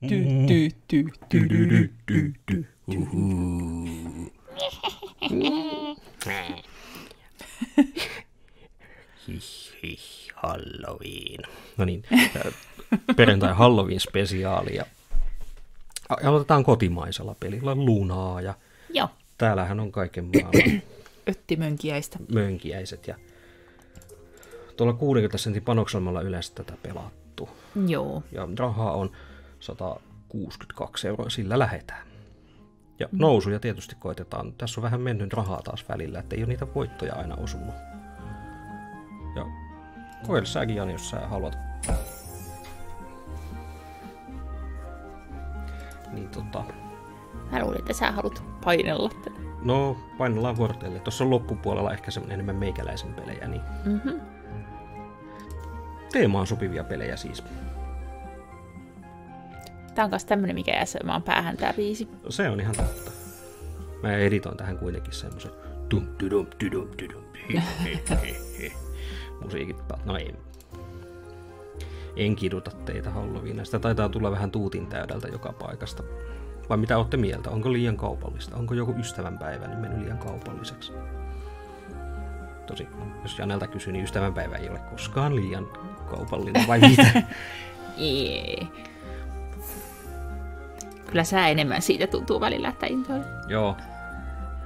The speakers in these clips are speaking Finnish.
Ty, ty, ty, ty, ty, ty, ty. Hih, hih, Halloween. No niin, perjantai Halloween spesiaali ja aloitetaan kotimaisella pelillä Lunaa ja Joo, täällähän on kaiken maailman öttimönkiäistä. mönkiäiset ja tuolla 60 sentin panoksella yleensä tätä pelattu. Joo, Ja rahaa on 162 euroa, sillä lähetään. Ja nousuja tietysti koitetaan. Tässä on vähän mennyt rahaa taas välillä, ettei ole niitä voittoja aina osunut. Ja koeile säkin, Jani, jos sä haluat. Niin tota, mä luulin, että sä haluat painella tätä. no painellaan vuorotelle. Tuossa on loppupuolella ehkä semmonen enemmän meikäläisen pelejä, niin Mm-hmm. teemaan sopivia pelejä siis. Tää on kanssa tämmönen, mikä jää omaan päähän tää biisi. Se on ihan totta. Mä editoin tähän kuitenkin semmoisen he, he, he, he. musiikit. No ei. En kiduta teitä Halloween. Sitä taitaa tulla vähän tuutin täydeltä joka paikasta. Vai mitä olette mieltä? Onko liian kaupallista? Onko joku ystävänpäivä niin mennyt liian kaupalliseksi? Tosi, jos Janelta kysyy, niin ystävänpäivä ei ole koskaan liian kaupallinen, vai mitä? Jee. Kyllä sä enemmän siitä tuntuu välillä, että intoilla. Joo.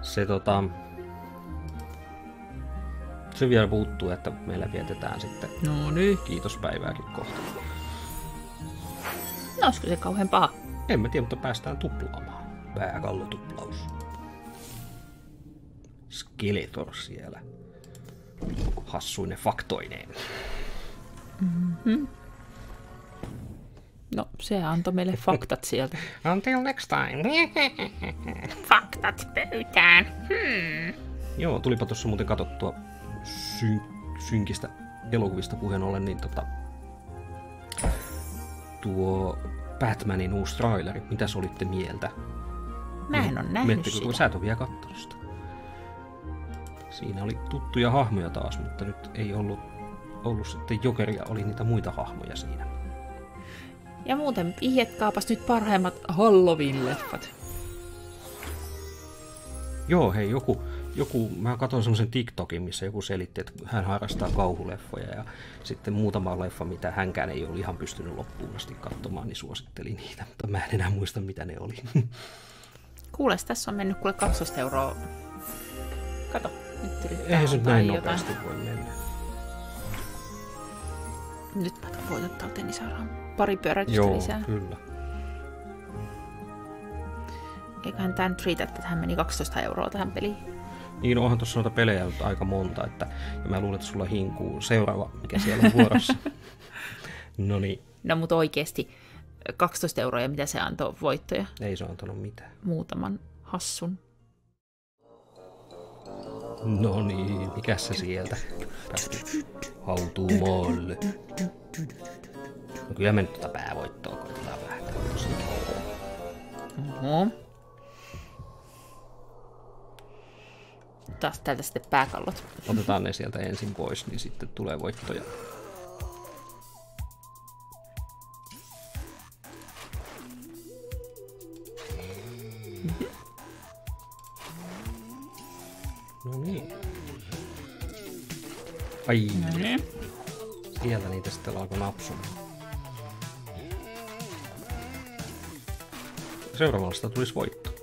Se tota... Se vielä puuttuu, että meillä vietetään sitten No nyt. kiitospäivääkin kohta. No olisiko se kauhean paha? En mä tiedä, mutta päästään tuplaamaan. Pääkallotuplaus. Skeletor siellä. Hassuinen faktoineen. No, se antoi meille faktat sieltä. Until next time. Faktat pöytään. Hmm. Joo, tulipa tuossa muuten katsottua syn- synkistä elokuvista puheen ollen, niin tota, tuo Batmanin uusi traileri, mitä sä olitte mieltä? Mä en ole nähnyt Miettikö, kun sitä. sä et ole vielä kattonut sitä. Siinä oli tuttuja hahmoja taas, mutta nyt ei ollut, ollut sitten Jokeria, oli niitä muita hahmoja siinä. Ja muuten vihjetkaapas nyt parhaimmat Halloween-leffat. Joo, hei, joku, joku mä katsoin semmoisen TikTokin, missä joku selitti, että hän harrastaa kauhuleffoja ja sitten muutama leffa, mitä hänkään ei ole ihan pystynyt loppuun asti katsomaan, niin suositteli niitä, mutta mä en enää muista, mitä ne oli. Kuules, tässä on mennyt kuule 12 euroa. Kato, nyt yrittää Eihän se näin jotain. nopeasti voi mennä. Nyt mä voin ottaa niin saadaan pari pyöräytystä Joo, lisää. kyllä. Eiköhän tää nyt riitä, että tähän meni 12 euroa tähän peliin. Niin onhan tuossa noita pelejä nyt aika monta, että, ja mä luulen, että sulla hinkuu seuraava, mikä siellä on vuorossa. no niin, No mutta oikeesti 12 euroa ja mitä se antoi voittoja? ei se antanut mitään. Muutaman hassun. No niin, mikä se sieltä? Hautuu maalle. No kyllä me nyt tätä päävoittoa koitetaan vähän. Oho. Taas täältä sitten pääkallot. Otetaan ne sieltä ensin pois, niin sitten tulee voittoja. No niin. Ai, sieltä niitä sitten alkoi napsumaan. Seuraavalla sitä tulisi voitto.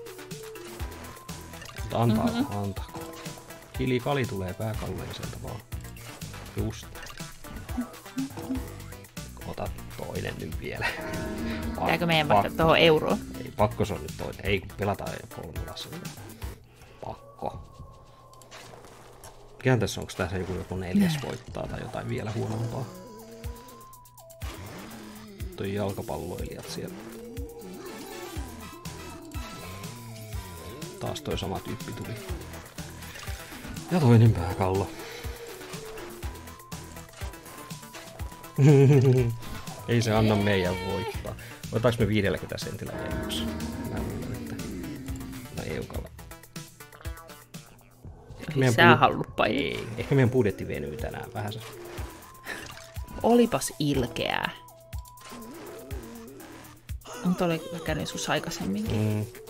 Mutta antaa, mm-hmm. antako. Kili kali tulee pääkalleen sieltä vaan. Just. Ota toinen nyt vielä. Pitääkö meidän vaikka tuohon euroon? Ei, pakko se on nyt toinen. Ei, kun pelataan kolmella Pakko. Mikähän tässä onko tässä joku, joku neljäs voittaa tai jotain vielä huonompaa? Toi jalkapalloilijat siellä. Taas toi sama tyyppi tuli. Ja toinen pääkallo. Ei se anna meidän voittaa. Otetaanko me 50 sentillä jäädyksi? Mä luulen, että... No ei ukalla. Meidän Sä haluat painaa. Ei, ehkä meidän budjetti venyy tänään vähän. Olipas ilkeää. Mutta oli käynyt joskus aikaisemminkin. Mm.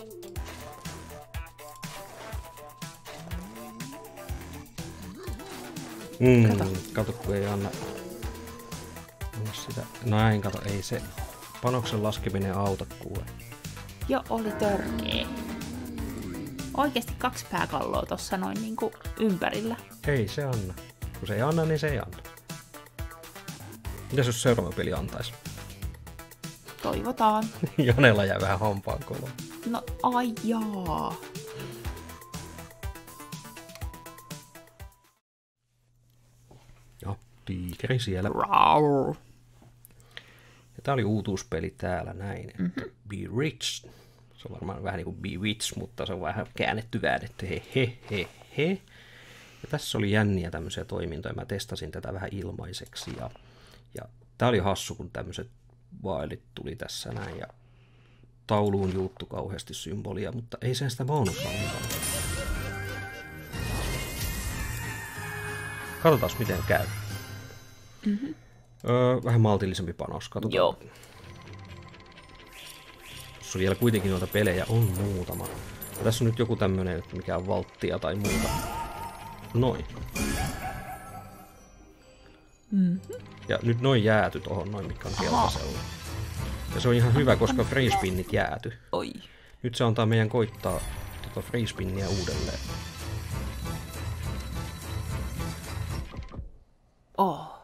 Mm, Kato. kato. kun ei anna, anna sitä. Näin, kato, ei se panoksen laskeminen auta kuule. Jo oli törkeä. Oikeasti kaksi pääkalloa tuossa noin niinku ympärillä. Ei se anna. Kun se ei anna, niin se ei anna. Mitäs jos seuraava peli antaisi? Toivotaan. Janella jää vähän hampaan koloon. No ai jaa. Joo, tiikeri siellä. Raur. Ja tää oli uutuuspeli täällä näin, että mm-hmm. Be Rich. Se on varmaan vähän niin kuin Be Rich, mutta se on vähän käännetty väännetty he he he he. Ja tässä oli jänniä tämmöisiä toimintoja. Mä testasin tätä vähän ilmaiseksi ja, ja tää oli hassu, kun tämmöiset vailit tuli tässä näin ja tauluun juuttu kauheasti symbolia, mutta ei sen sitä bonusta Katsotaan miten käy. Mm-hmm. Öö, vähän maltillisempi panos, katsotaan. Joo. Tuossa vielä kuitenkin noita pelejä on muutama. Ja tässä on nyt joku tämmönen, mikä on valttia tai muuta. Noin. Mm. Ja nyt noin jääty tohon noin, mikä on keltaisella. Ja se on ihan hyvä, koska freespinnit jääty. Oi. Nyt se antaa meidän koittaa tota freespinniä uudelleen. Oh.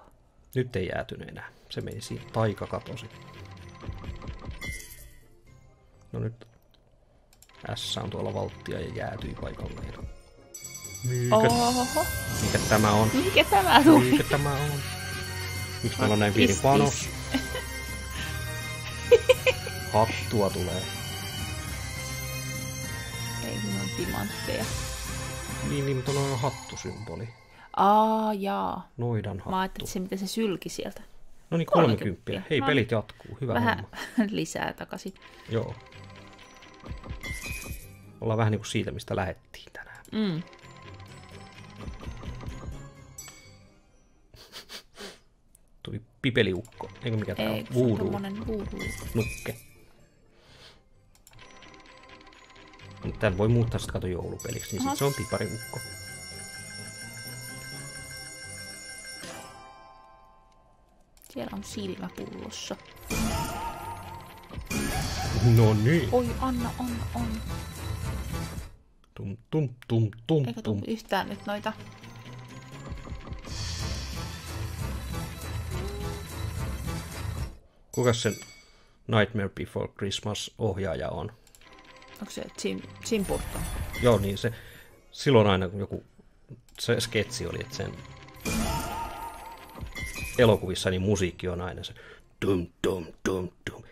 Nyt ei jäätynyt enää. Se meni siinä. Taika katosi. No nyt S on tuolla valttia ja jäätyi paikalleen. Mikä, mikä tämä on? Mikä tämä tuli? Mikä tämä on? Miksi meillä on näin pieni panos? Hattua tulee. Ei kun on timantteja. Niin, niin, mutta on hattusymboli. Aa, jaa. Noidan hattu. Mä ajattelin, että se mitä se sylki sieltä. No niin, 30. 30. Hei, No pelit jatkuu. Hyvä Vähän homma. lisää takaisin. Joo. Ollaan vähän niin kuin siitä, mistä lähettiin tänään. Mm. Tuli pipeliukko. Eikö mikä tää Ei, on? Voodoo. Nukke. Tän voi muuttaa sitten kato joulupeliksi, niin Aha. sit se on pipariukko. Siellä on silmä pullossa. No niin. Oi, anna, on, on. Tum, tum, tum, tum, Eikä tum. yhtään nyt noita. Kuka sen Nightmare Before Christmas ohjaaja on? Onko se Jim, Jim Burton? Joo, niin se, silloin aina kun joku se sketsi oli, että sen elokuvissa, niin musiikki on aina se dum dum dum dum.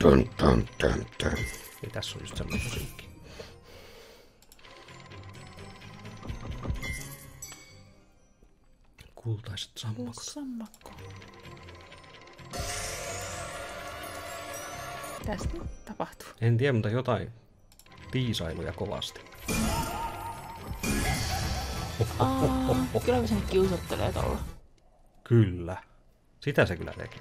Dum, dum, dum, dum. Ja tässä on just semmoinen musiikki. Kultaiset sammakot. Sammakko. Tästä tapahtuu. En tiedä, mutta jotain piisailuja kovasti. Aa, kyllä se nyt kiusottelee tolla. Kyllä. Sitä se kyllä tekee.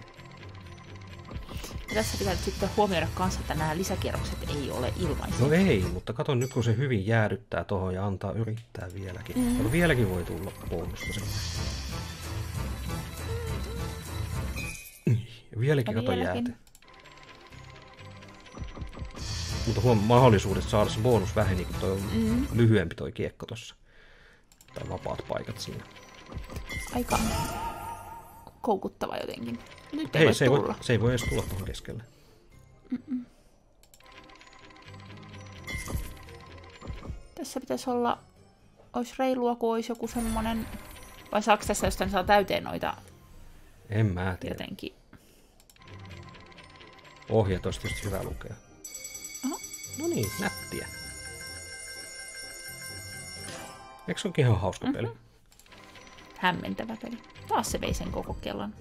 Ja tässä pitää nyt sitten huomioida kanssa, että nämä lisäkierrokset ei ole ilmaisia. No ei, mutta kato nyt kun se hyvin jäädyttää tohon ja antaa yrittää vieläkin. Mm. Kato, vieläkin voi tulla bonusta sinne. Ja vieläkin Ja kato vieläkin. jääty. Mutta huom, mahdollisuudet saada se bonus väheni, kun toi on mm. lyhyempi toi kiekko tossa. Tai vapaat paikat siinä. Aika koukuttava jotenkin. Nyt ei, Ei, se ei, voi, tulla. se ei voi edes tulla tuohon keskelle. Tässä pitäisi olla, olisi reilua, kun olisi joku semmonen, vai saako tässä jostain saa täyteen noita En mä tiedä. jotenkin? Ohjeet olisi tietysti hyvä lukea. Aha. No niin, nättiä. Eikö se onkin ihan hauska Mhm. peli? Hämmentävä peli. Taas se vei sen koko kellon.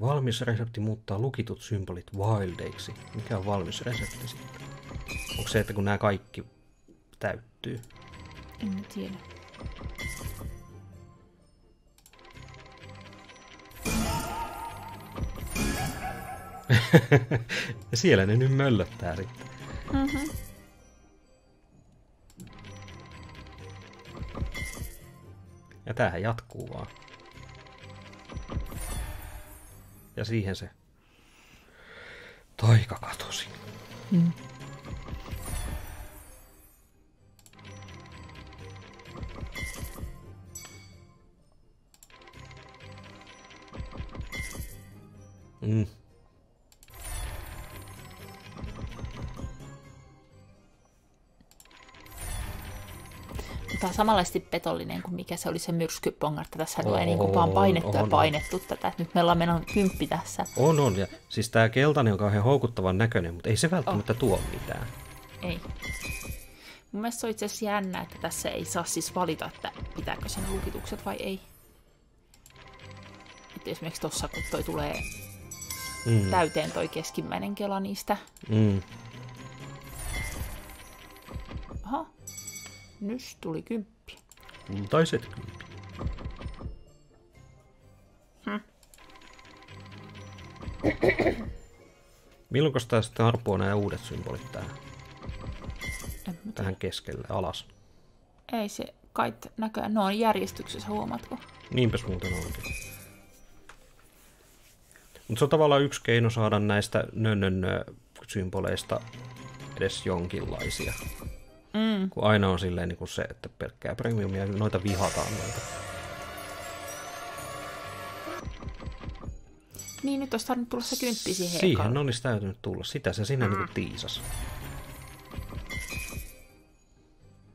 Valmis resepti muuttaa lukitut symbolit wildeiksi. Mikä on valmis resepti sitten? Onko se, että kun nämä kaikki täyttyy? En tiedä. siellä ne nyt möllöttää sitten. Mm-hmm. Ja tämähän jatkuu vaan. Ja siihen se taika katosi. Mm. Mm. Tämä on samanlaisesti petollinen kuin mikä se oli se myrskypongartta. Tässä On, ei niin kuin vaan painettu ja on. painettu tätä. Nyt meillä on menon kymppi tässä. On, on. Ja siis tää keltainen on kauhean houkuttavan näköinen, mutta ei se välttämättä oh. tuo mitään. Ei. Mun mielestä se on itse asiassa jännä, että tässä ei saa siis valita, että pitääkö sen lukitukset vai ei. Että esimerkiksi tossa, kun toi tulee Mm. täyteen toi keskimmäinen kela niistä. Mm. Nyt tuli kymppi. Kultaiset kymppi. Milloin tää sitten arpoo nämä uudet symbolit tähän, tähän keskelle alas? Ei se kai näköjään, ne on järjestyksessä, huomaatko? Niinpäs muuten onkin. Mutta se on tavallaan yksi keino saada näistä nönnönnö symboleista edes jonkinlaisia. Mm. Kun aina on silleen niin kuin se, että pelkkää premiumia, noita vihataan noita. Niin, nyt olisi tarvinnut tulla se kymppi siihen Siihen olisi täytynyt tulla. Sitä se sinne mm. niin tiisas.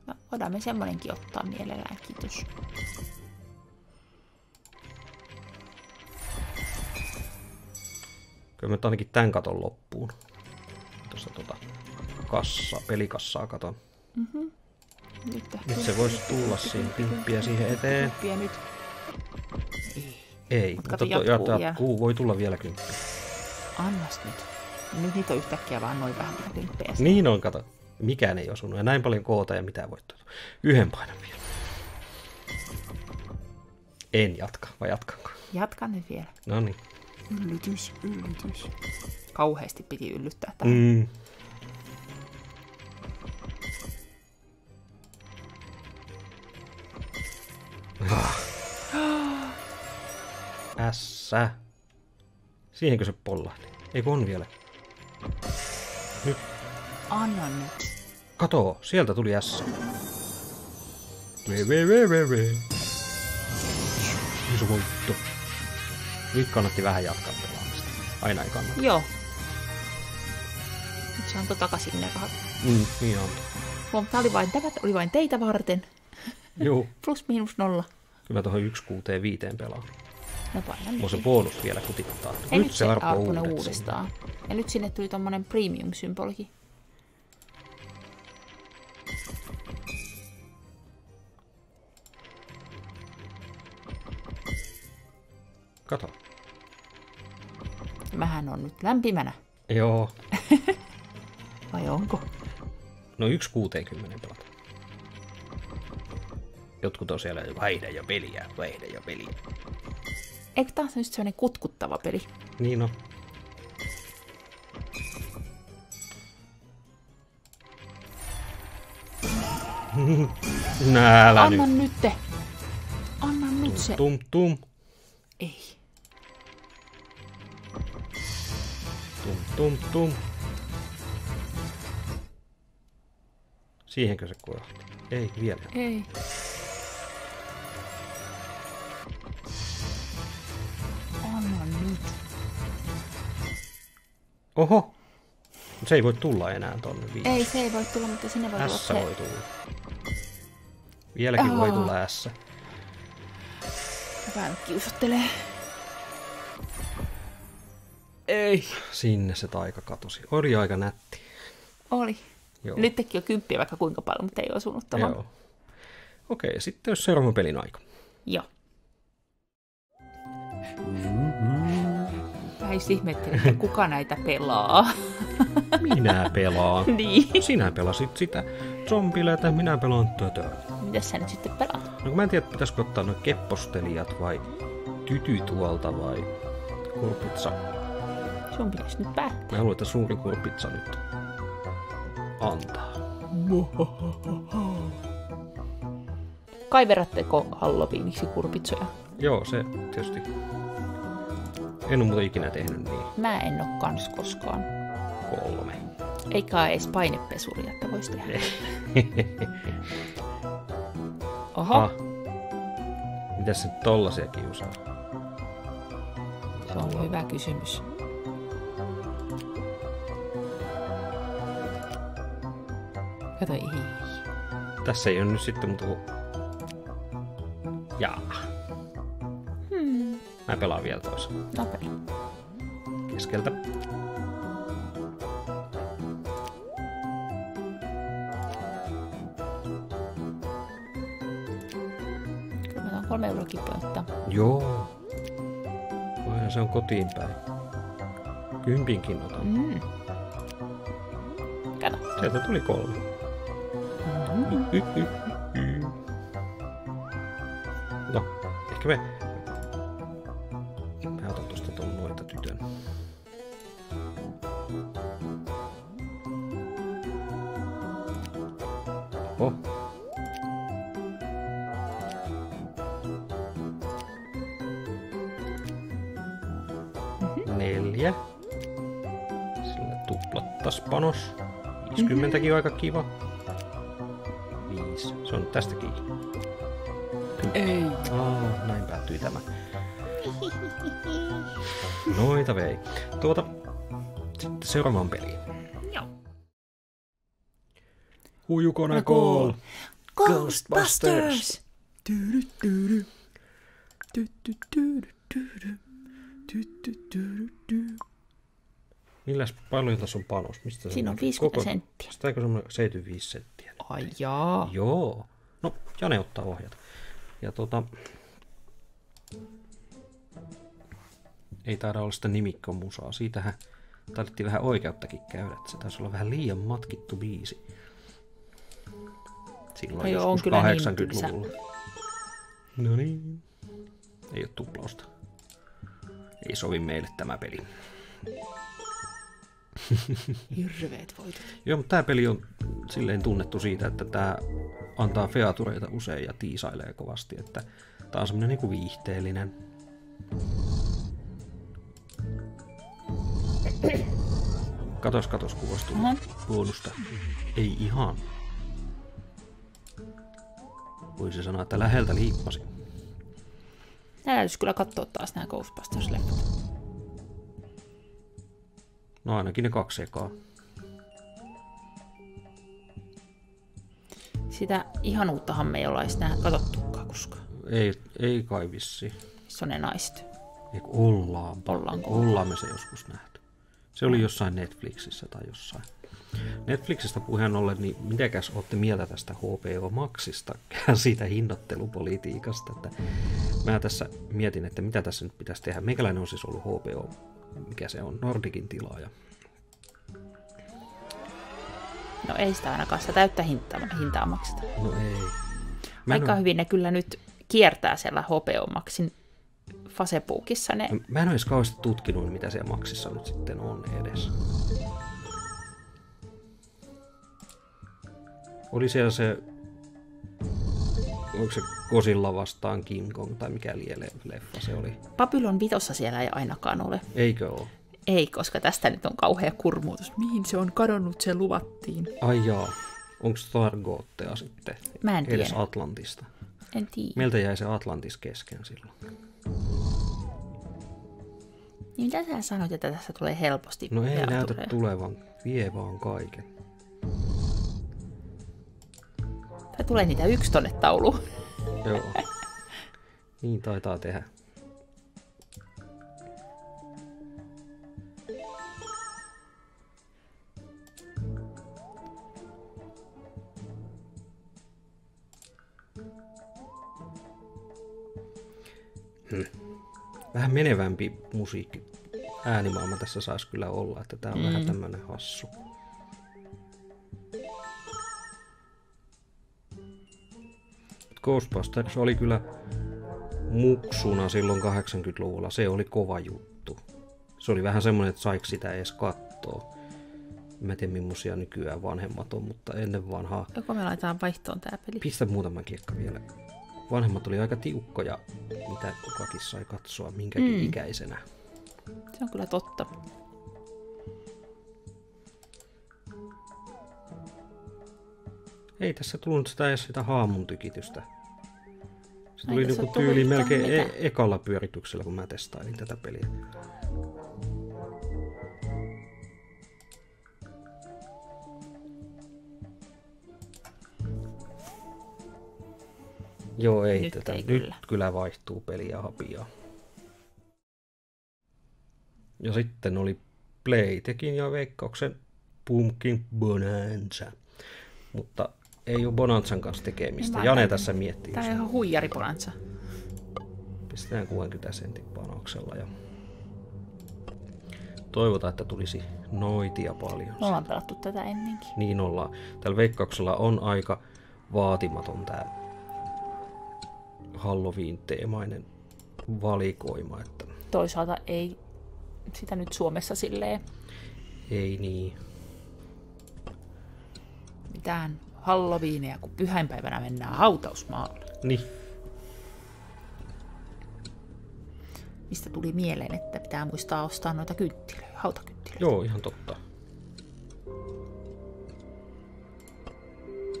No, voidaan me semmoinenkin ottaa mielellään, kiitos. Kyllä mä ainakin tämän katon loppuun. Tuossa tota kassa, pelikassaa katon. Nyt, Nyt se voisi tulla siihen pimppiä siihen eteen. Kymppiä nyt. Ei, Mut mutta kato, to, jatkuu jatkuu, voi tulla vielä kymppi. Annas nyt. Nyt niitä on yhtäkkiä vaan noin vähän kymppejä. Niin on, kato. Mikään ei osunut. Ja näin paljon koota ja mitään voi tulla. Yhden painan vielä. En jatka, vai jatkanko? Jatka nyt vielä. No niin. Yllytys, yllytys. Kauheasti piti yllyttää tähän. Mm. Ässä. Siihenkö se pollahti? Eikö on vielä? Nyt. Anna nyt. Kato, sieltä tuli ässä. Ve, ve, ve, ve, ve. Iso voitto. Nyt kannatti vähän jatkaa pelaamista. Aina ei kannata. Joo. Nyt se antoi takaisin ne rahat. Mm, niin on. Huom, tää oli vain, tämä oli vain teitä varten. Joo. Plus miinus nolla. Kyllä tuohon 1 6 5 pelaa. No painan Mulla se bonus vielä kutittaa. Ja nyt se arpoo uudet uudestaan. Ja nyt sinne tuli tommonen premium-symbolikin. sinne. Kato. Mähän on nyt lämpimänä. Joo. Vai onko? No 1 60 pelata. Jotkut on siellä vaihda ja peliä, vaihda ja peliä. Eikö taas nyt sellainen kutkuttava peli? Niin on. Näällä Anna nyt. nyt te. Anna nyt se. Tum tum. Ei. Tum tum tum. Siihenkö se kuohti? Ei, vielä. Ei. Oho! Se ei voi tulla enää tonne viimeiseen. Ei, se ei voi tulla, mutta sinne voi tulla S se. voi tulla. Vieläkin voi Aa. tulla S. Vähän kiusottelee. Ei. Sinne se taika katosi. Oli aika nätti. Oli. Joo. Nyt teki jo kymppiä vaikka kuinka paljon, mutta ei osunut tuohon. Joo. Okei, sitten jos seuraavan pelin aika. Joo. Mä just ihmettelin, että kuka näitä pelaa. Minä pelaan. niin. Sinä pelasit sitä zombileitä, minä pelaan tätä. Mitäs sä nyt sitten pelaat? No mä en tiedä, pitäisikö ottaa noin keppostelijat vai tyty tuolta vai kurpitsa. Sun pitäisi nyt päättää. Mä haluan, että suuri pizza nyt antaa. Kaiveratteko Halloweeniksi kurpitsoja? Joo, se tietysti. En ole ikinä tehnyt niin. Mä en oo kans koskaan. Kolme. Eikä edes painepesuria, että vois tehdä. Oho, ah. Mitäs se tollasia kiusaa? se on hyvä kysymys. Kato, ei. Tässä ei ole nyt sitten kuin... Jaa. Mä pelaan vielä toisen. Nopea. Keskeltä. Kyllä mä saan kolme euroa. Joo. Voihan se on kotiin päin. Kympinkin otan. Mm. Kato. Sieltä tuli kolme. No, ehkä me... 50 on aika kiva. Viisi. Se on tästä kiinni. Ei. Aa, näin päättyi tämä. Noita vei. Tuota, sitten seuraavaan peliin. Joo. Huijukone Call. Ghostbusters. Milläs paljon tässä on panos? Mistä se Siinä on näkyy? 50 senttiä. Sitäkö semmoinen 75 senttiä? Ai jaa. Joo. No, Jane ottaa ohjat. Ja tota... Ei taida olla sitä nimikkomusaa. Siitähän taidettiin vähän oikeuttakin käydä. että Se taisi olla vähän liian matkittu biisi. Silloin No joskus kyllä niin 80-luvulla. No niin. Ei ole tuplausta. Ei sovi meille tämä peli. Hirveet voitot. Joo, mutta tämä peli on silleen tunnettu siitä, että tämä antaa featureita usein ja tiisailee kovasti, että tämä on semmoinen niinku viihteellinen. Katos, katos kuvasta Aha. luonnosta. Ei ihan. Voisi sanoa, että läheltä liippasi. Täytyisi kyllä katsoa taas nämä Ghostbusters-leffat. No ainakin ne kaksi ekaa. Sitä ihanuuttahan me ei olla edes katsottukaan koskaan. Ei, ei kai vissi. Se on ne naiset. Ei kun ollaan. Ollaanko? Ollaan me se joskus nähty. Se oli jossain Netflixissä tai jossain. Netflixistä puheen ollen, niin mitenkäs olette mieltä tästä HBO Maxista siitä hinnoittelupolitiikasta? Että mä tässä mietin, että mitä tässä nyt pitäisi tehdä. Meikäläinen on siis ollut HBO, mikä se on, Nordikin tilaaja. No ei sitä ainakaan sitä täyttä hintaa, hintaa makseta. No ei. Mä Aika ole, hyvin ne kyllä nyt kiertää siellä HBO Maxin Facebookissa ne. mä en ole edes kauheasti tutkinut, mitä siellä Maxissa nyt sitten on edes. Oli siellä se, onko se Kosilla vastaan King Kong tai mikä liele leffa se oli? Babylon vitossa siellä ei ainakaan ole. Eikö ole? Ei, koska tästä nyt on kauhea kurmuutus. Mihin se on kadonnut, se luvattiin. Ai jaa. Onko Stargottea sitten? Mä en Edes tiedä. Atlantista. En tiedä. Meiltä jäi se Atlantis kesken silloin. Niin mitä sä sanoit, että tässä tulee helposti? No ei näytä tulee? tulevan. Vie vaan kaiken. Tulee niitä yksi tonne tauluun. Joo. Niin taitaa tehdä. Hmm. Vähän menevämpi musiikki. Äänimaailma tässä saisi kyllä olla, että tää on mm. vähän tämmönen hassu. Ghostbusters oli kyllä muksuna silloin 80-luvulla. Se oli kova juttu. Se oli vähän semmoinen, että saiko sitä edes katsoa. Mä en tiedä millaisia nykyään vanhemmat on, mutta ennen vanhaa. Joko me laitetaan vaihtoon tää peli? Pistä muutama kiekka vielä. Vanhemmat oli aika tiukkoja, mitä kukakin sai katsoa minkäkin mm. ikäisenä. Se on kyllä totta. Ei tässä tullut sitä edes sitä haamun tykitystä. Tuli niinku tyyli melkein e- ekalla pyörityksellä, kun mä testailin tätä peliä. Joo, ei Nyt tätä. ei Nyt kyllä. kyllä vaihtuu peliä hapia. Ja sitten oli Playtekin ja Veikkauksen Pumpkin Bonanza. Mutta ei ole Bonanzan kanssa tekemistä. Mä Jane tässä miettii. Tää on ihan huijariponansa. Pistetään 60 sentin panoksella ja toivotaan, että tulisi noitia paljon. Me ollaan pelattu tätä ennenkin. Niin ollaan. Tällä veikkauksella on aika vaatimaton tämä Halloween-teemainen valikoima, että Toisaalta ei sitä nyt Suomessa silleen ei niin. mitään Halloweenia, kun pyhäinpäivänä mennään hautausmaalle. Niin, Mistä tuli mieleen, että pitää muistaa ostaa noita kynttilöitä, hautakynttilöitä. joo, ihan totta.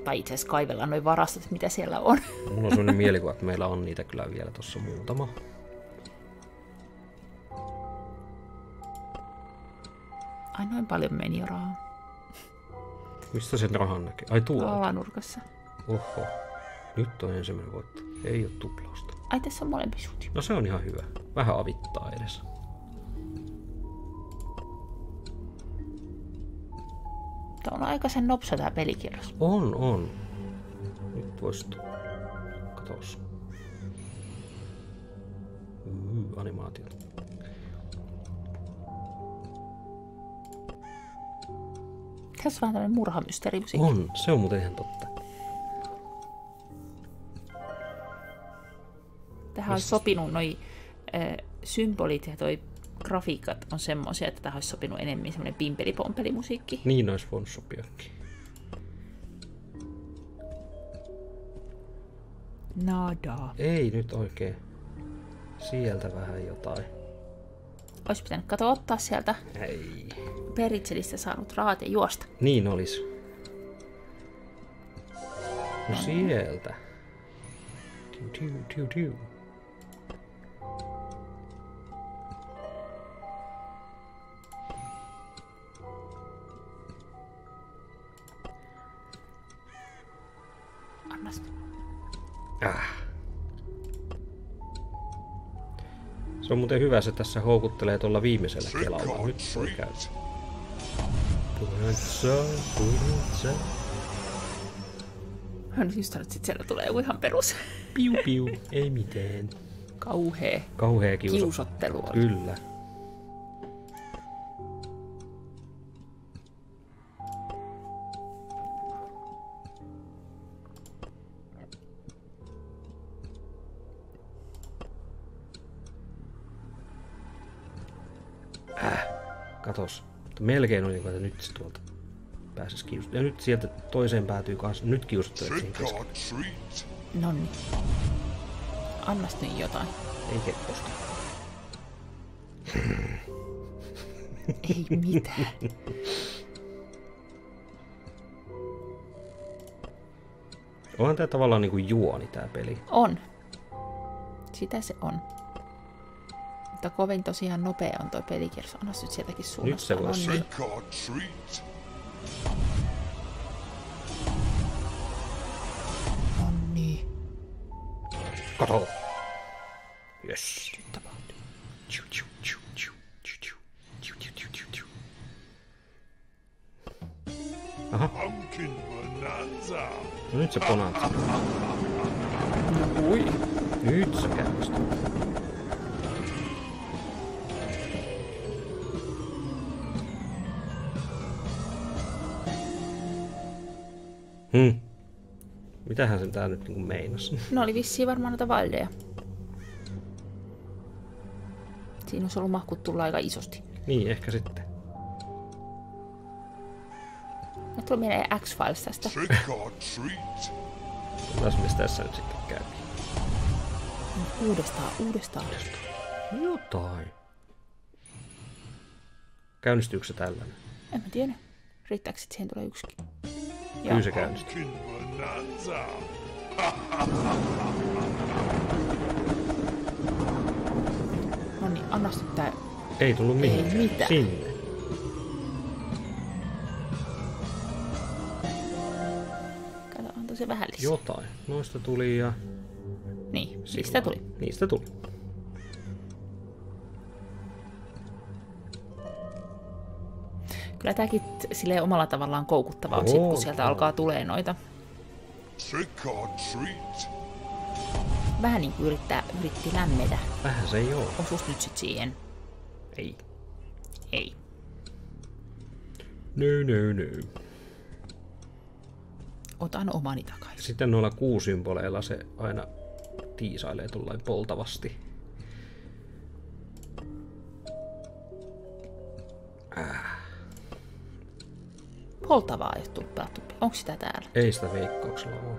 Tai itse asiassa kaivella noin varastot, mitä siellä on. Mulla on sellainen mielikuva, että meillä on niitä kyllä vielä tuossa muutama. Ai noin paljon meni rahaa. Mistä sen rahan näkee? Ai tuolla. Alanurkassa. Oho. Nyt on ensimmäinen voitto. Ei ole tuplausta. Ai tässä on molempi suti. No se on ihan hyvä. Vähän avittaa edes. Tämä on aika sen nopsa tämä pelikierros. On, on. Nyt voisi... Katos. Uh, animaatiot. Tässä on vähän tämmöinen murhamysteerimusiikki. On, se on muuten ihan totta. Tähän olisi sopinut noi äh, symbolit ja toi grafiikat on semmoisia, että tähän olisi sopinut enemmän semmoinen pimpelipompelimusiikki. Niin olisi voinut sopiakin. Nada. Ei nyt oikein. Sieltä vähän jotain. Olisi pitänyt katsoa ottaa sieltä Ei. Peritselistä saanut rahat ja juosta. Niin olis. No sieltä. Tiu, tiu, tiu, tiu. Muuten hyvä, se tässä houkuttelee tuolla viimeisellä kelalla. Nyt voi käydä. treat. Puretsa, puretsa. Hän just sanoi, että siellä tulee joku ihan perus Piu piu, ei mitään. kauhea Kauhea kiusa. kiusottelu. Oli. Kyllä. Melkein oli, että nyt se tuolta pääsisi kiusata. Ja nyt sieltä toiseen päätyy kanssa. Nyt siihen Trick kesken. Nonni. Annas nyt jotain. Ei kepposta. Ei mitään. Onhan tää tavallaan niinku juoni tää peli. On. Sitä se on. Mutta kovin tosiaan nopea on toi pelikirso. Onhan nyt sieltäkin suunnassa. Nyt se voisi niin. Kato. Yes. Aha. No nyt se bonanza. Ui. Nyt se käy. Mitähän sen tää nyt niinku meinas? No oli vissiin varmaan noita valdeja. Siinä olisi ollut mahkut tulla aika isosti. Niin, ehkä sitten. Mä tulee mieleen X-Files tästä. Trick or treat. Taas mistä tässä nyt sitten käy. Uudestaan, uudestaan. Jotain. Käynnistyykö se tällainen? En mä tiedä. Riittääkö, että siihen tulee yksikin? Kyllä se käynnistyy. Bonanza. No niin, anna sitten tää. Ei tullut Ei mihinkään. mitään. Sinne. Kato, antoi se vähän lisää. Jotain. Noista tuli ja... Niin, silloin- mistä tuli? Niistä tuli. Kyllä tääkin t- silleen omalla tavallaan koukuttava on, sit, On, kun sieltä on. alkaa tulee noita. Trick or treat. Vähän niin kuin yrittää, yritti lämmetä. Vähän se ei oo. Osuus nyt sit siihen. Ei. Ei. Nö, nö, nö. Otan omani takaisin. Sitten noilla kuusymboleilla se aina tiisailee tullain poltavasti. Poltavaa ei tullut pelattu. Onko sitä täällä? Ei sitä veikkauksella ole.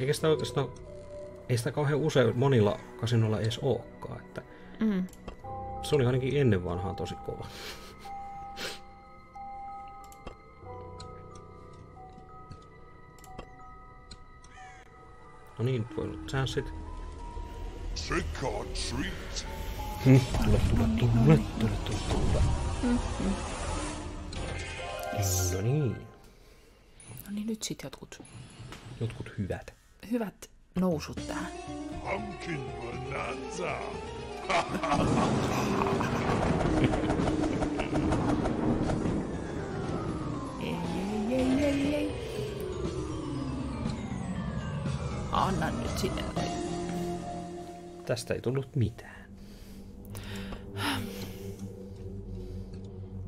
Eikä sitä oikeastaan... Ei sitä kauhean usein monilla kasinoilla edes olekaan, että... Mm. Se oli ainakin ennen vanhaan tosi kova. No niin, voi olla chanssit. Trick or treat. Tule, tule, tule, tule, tule, tule. No niin, No niin, nyt sit jotkut jotkut hyvät. hyvät nousut tähän. Pumpkin bonanza. Ei, ei, ei, ei, ei. Anna nyt sinne. Tästä ei tullut mitään.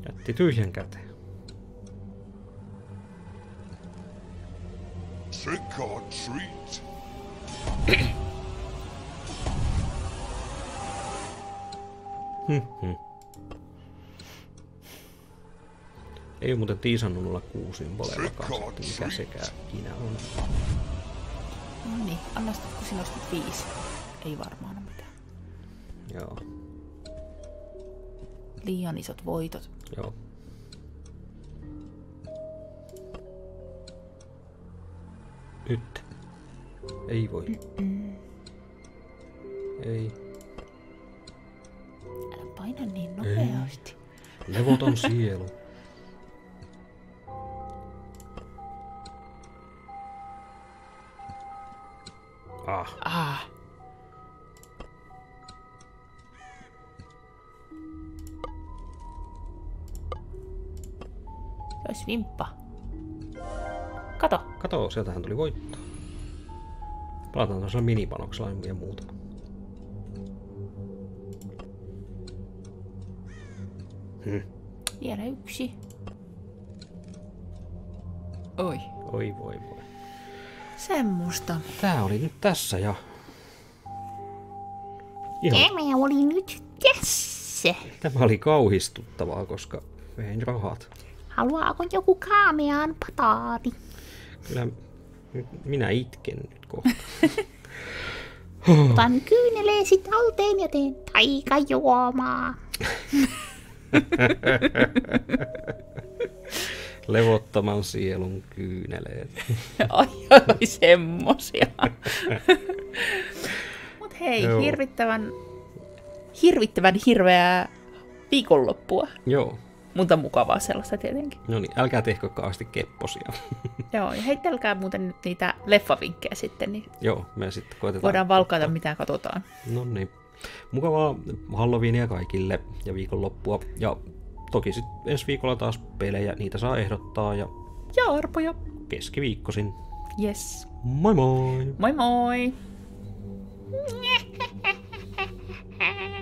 Jätti tyhjän käteen. Trick or treat. Ei muuten tiisannut noilla kuusymboleillakaan, että mikä sekään ikinä on. No niin, anna sitten, kun sinä ostit viisi. Ei varmaan ole mitään. Joo, Liian isot voitot. joo. Nyt. Ei voi. Ei. Älä paina niin nopeasti. Levoton sielu. Ah, Ah. Olisi vimppa. Kato. sieltähän tuli voitto. Palataan tuossa minipanoksella ja muuta. Vielä yksi. Oi. Oi voi voi. Semmosta. Tää oli nyt tässä ja... Ihan, Tämä oli nyt tässä. tämä oli kauhistuttavaa, koska vein rahat. Haluaako joku kaameaan pataati? Kyllä minä itken nyt kohta. Otan kyyneleesi talteen ja teen taikajuomaa. Levottoman sielun kyyneleet. Ai, ai semmosia. Mut hei, Joo. hirvittävän, hirvittävän hirveää viikonloppua. Joo. Mutta mukavaa sellaista tietenkin. No niin, älkää tehkö kaasti kepposia. Joo, ja heittelkää muuten nyt niitä leffavinkkejä sitten, niin Joo, me sitten koitetaan. voidaan valkata mitä katsotaan. No niin. Mukavaa Halloweenia kaikille ja viikonloppua. Ja toki sitten ensi viikolla taas pelejä, niitä saa ehdottaa ja Ja arpoja. keskiviikkosin. Yes. Moi moi! Moi moi!